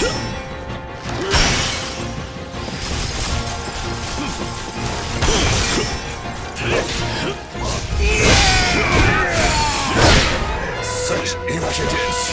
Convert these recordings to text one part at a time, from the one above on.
Such impudence!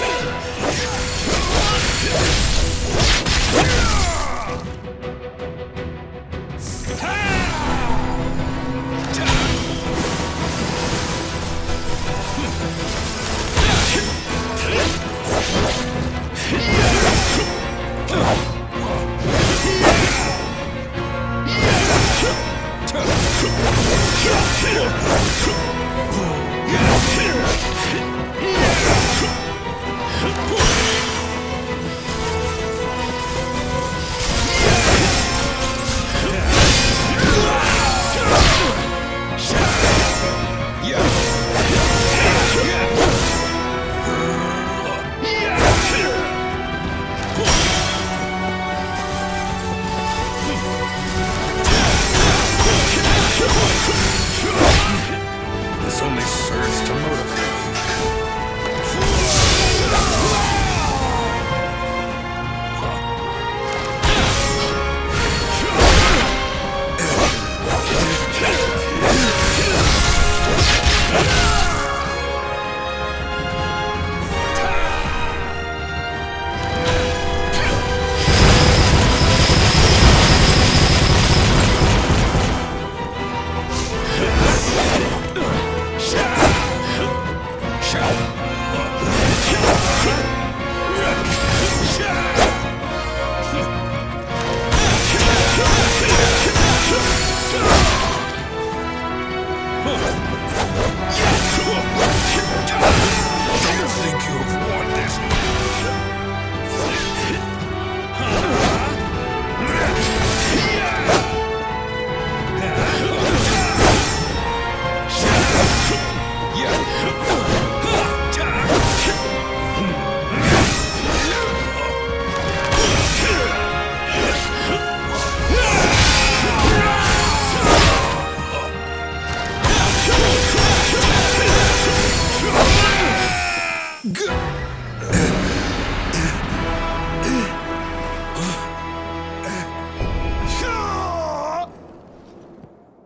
Think you've